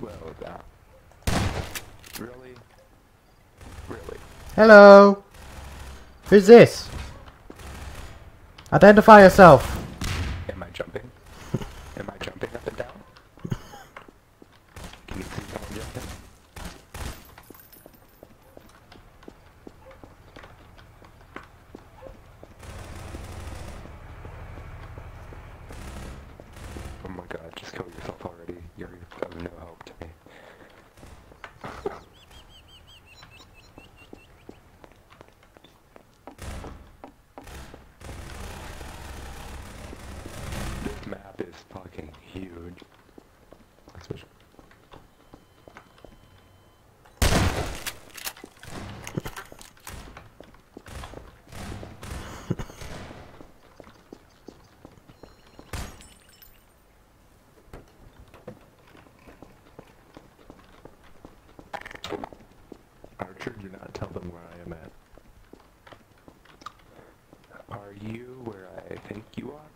Well. Really? Really? Hello. Who's this? Identify yourself. Am I jumping? Am I jumping up and down? Can you see someone jumping? Oh my god, just kill yourself already. You're of no help to me. This map is fucking huge. Especially Archer, do not tell them where I am at. Are you where I think you are?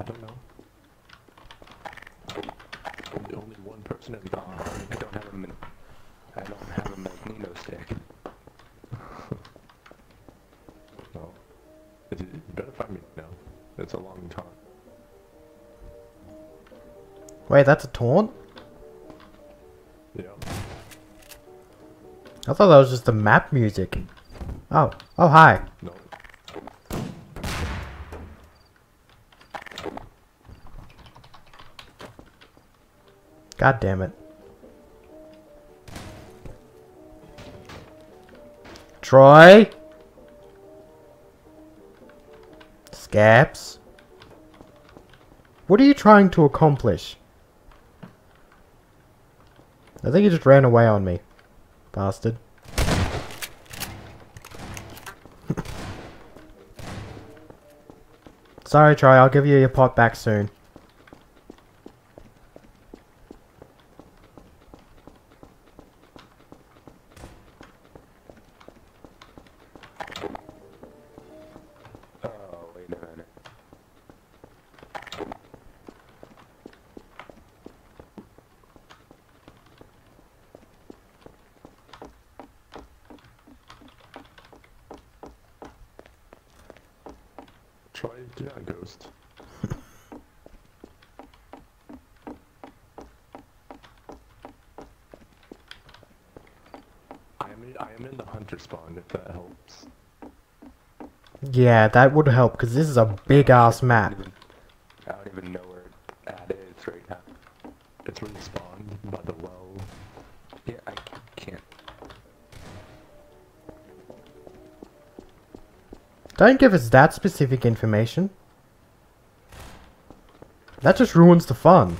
I don't know. Only, only one person has gone. I don't have a min- I don't have a magneto stick. well, it, you better find me now. It's a long talk. Wait, that's a taunt? Yeah. I thought that was just the map music. Oh, oh hi. No. God damn it. Troy? Scaps? What are you trying to accomplish? I think he just ran away on me. Bastard. Sorry, Troy, I'll give you your pot back soon. Oh, wait a minute. Do not ghost. I am, I am in the hunter spawn, if that helps. Yeah, that would help, because this is a big ass map. I don't even know Don't give us that specific information. That just ruins the fun.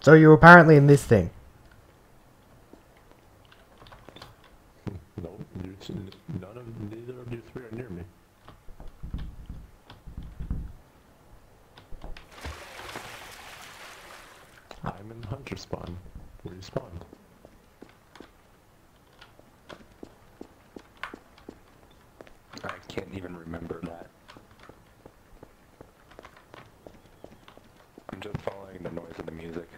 So you're apparently in this thing. No, none of neither of you three are near me. I'm in hunter spawn, where you spawned. I can't even remember that. I'm just following the noise of the music.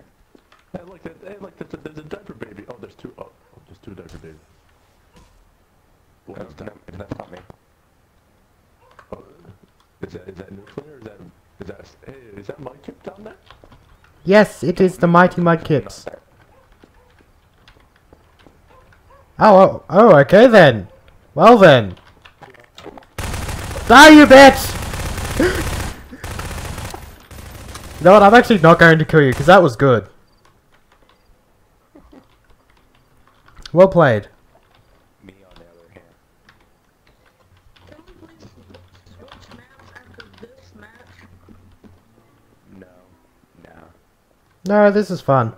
Hey, look, that, hey, look, there's a, there's a diaper baby. Oh, there's two. Oh, oh, there's two diaper babies. What Oh, is that? no, that's not me. Oh, is that is that nuclear? Is that is that hey? Is that my kip down there? Yes, it is the Mighty Mud Not Oh, oh, oh, okay then. Well then. Die, you bitch! you know what, I'm actually not going to kill you, because that was good. Well played. Me on the other hand. Can we please switch maps after this match? No. No. No, this is fun.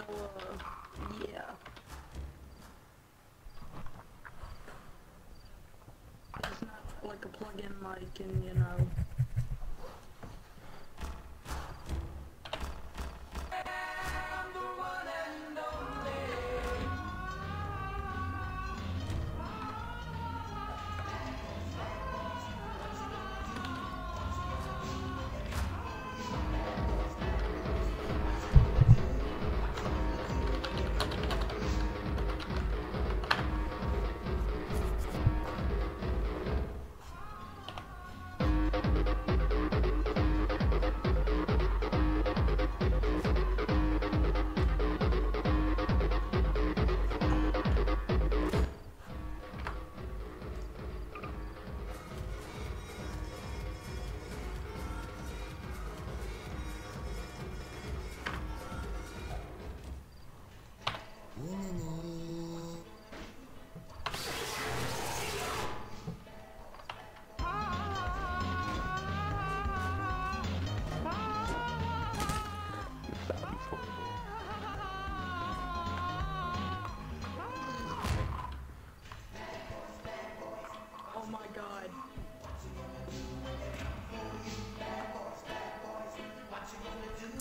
So, uh, yeah. It's not like a plug-in mic and, you know.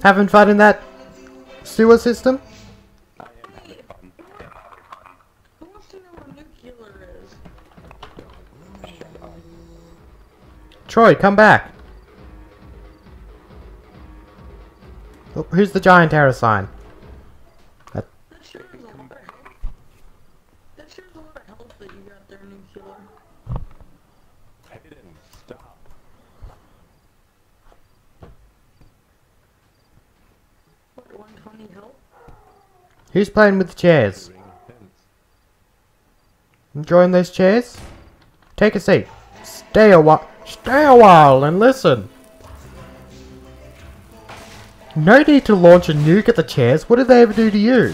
Having fun in that sewer system? Troy, come back. Oh, who's the giant arrow sign? That sure is a lot of health. That sure is a lot of health that you got there, nuclear. Hayden, stop. What, 120 health? Who's playing with the chairs? Enjoying those chairs? Take a seat. Stay a while. Stay a while and listen. No need to launch a nuke at the chairs. What did they ever do to you?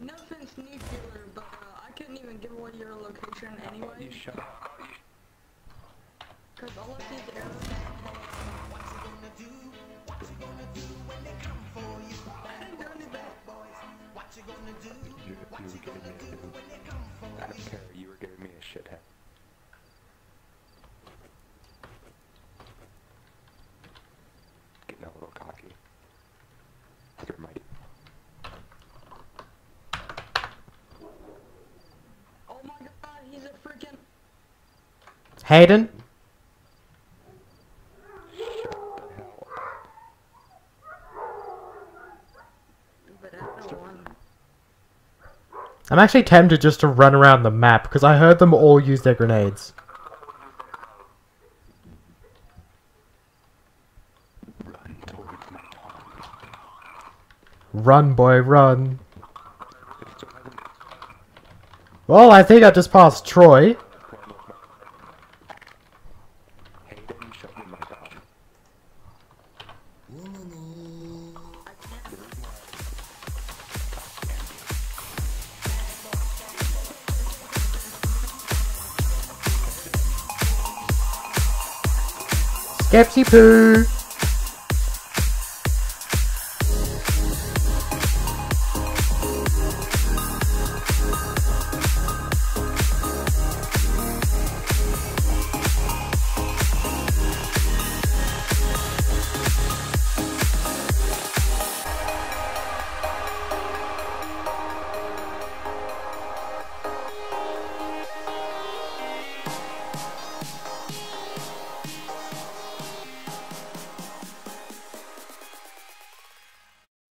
No offense, nuclear, but uh, I couldn't even give away your location anyway. Because all I see is arrows. I ain't gonna do that. You, you were giving me a hint. I don't care. You were giving me a shithead. Getting a little cocky. You're mighty. Oh my god, he's a freaking. Hayden? Shut the hell up. But I don't want. I'm actually tempted just to run around the map because I heard them all use their grenades. Run boy, run. Well, I think I just passed Troy. Skepsy poo.